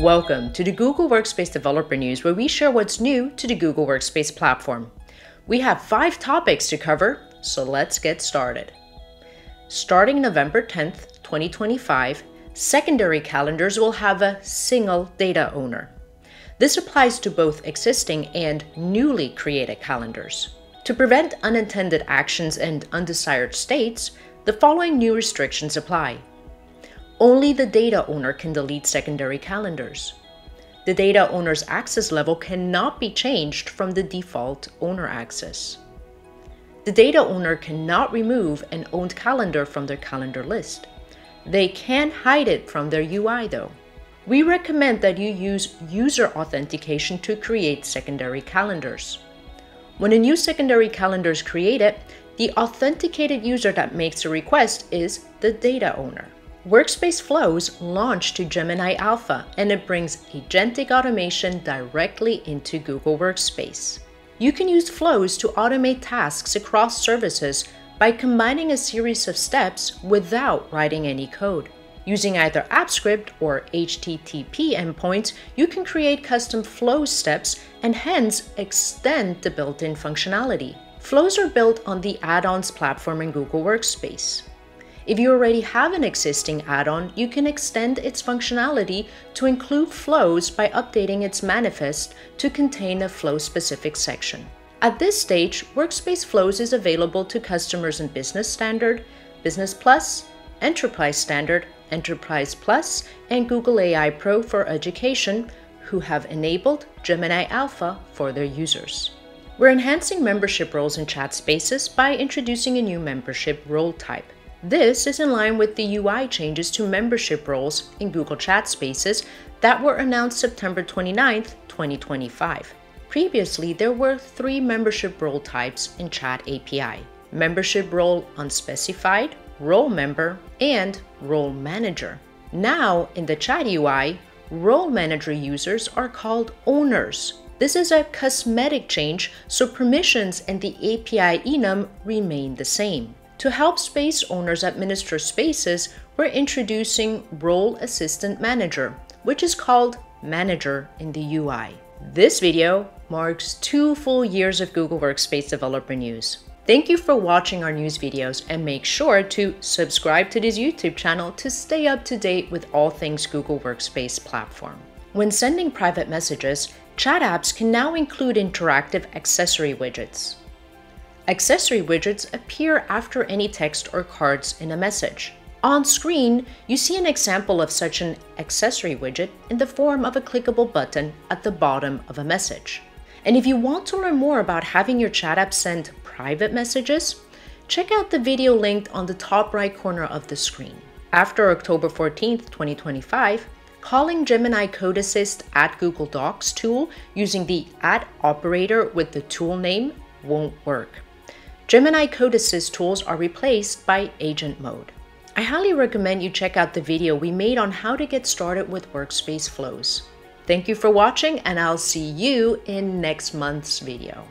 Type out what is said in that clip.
Welcome to the Google Workspace Developer News, where we share what's new to the Google Workspace platform. We have five topics to cover, so let's get started. Starting November 10th, 2025, secondary calendars will have a single data owner. This applies to both existing and newly created calendars. To prevent unintended actions and undesired states, the following new restrictions apply. Only the data owner can delete secondary calendars. The data owner's access level cannot be changed from the default owner access. The data owner cannot remove an owned calendar from their calendar list. They can hide it from their UI though. We recommend that you use user authentication to create secondary calendars. When a new secondary calendar is created, the authenticated user that makes the request is the data owner. Workspace Flows launched to Gemini Alpha and it brings agentic automation directly into Google Workspace. You can use Flows to automate tasks across services by combining a series of steps without writing any code. Using either Apps Script or HTTP endpoints, you can create custom flow steps and hence extend the built-in functionality. Flows are built on the add-ons platform in Google Workspace. If you already have an existing add-on, you can extend its functionality to include flows by updating its manifest to contain a flow-specific section. At this stage, Workspace Flows is available to customers in Business Standard, Business Plus, Enterprise Standard, Enterprise Plus, and Google AI Pro for Education who have enabled Gemini Alpha for their users. We're enhancing membership roles in chat spaces by introducing a new membership role type. This is in line with the UI changes to membership roles in Google Chat Spaces that were announced September 29, 2025. Previously, there were three membership role types in Chat API membership role unspecified, role member, and role manager. Now, in the Chat UI, role manager users are called owners. This is a cosmetic change, so permissions and the API enum remain the same. To help space owners administer spaces, we're introducing Role Assistant Manager, which is called Manager in the UI. This video marks two full years of Google Workspace developer news. Thank you for watching our news videos and make sure to subscribe to this YouTube channel to stay up to date with all things Google Workspace platform. When sending private messages, chat apps can now include interactive accessory widgets. Accessory widgets appear after any text or cards in a message. On screen, you see an example of such an accessory widget in the form of a clickable button at the bottom of a message. And if you want to learn more about having your chat app send private messages, check out the video linked on the top right corner of the screen. After October 14, 2025, calling Gemini Code Assist at Google Docs tool using the at operator with the tool name won't work. Gemini Code Assist tools are replaced by agent mode. I highly recommend you check out the video we made on how to get started with Workspace Flows. Thank you for watching and I'll see you in next month's video.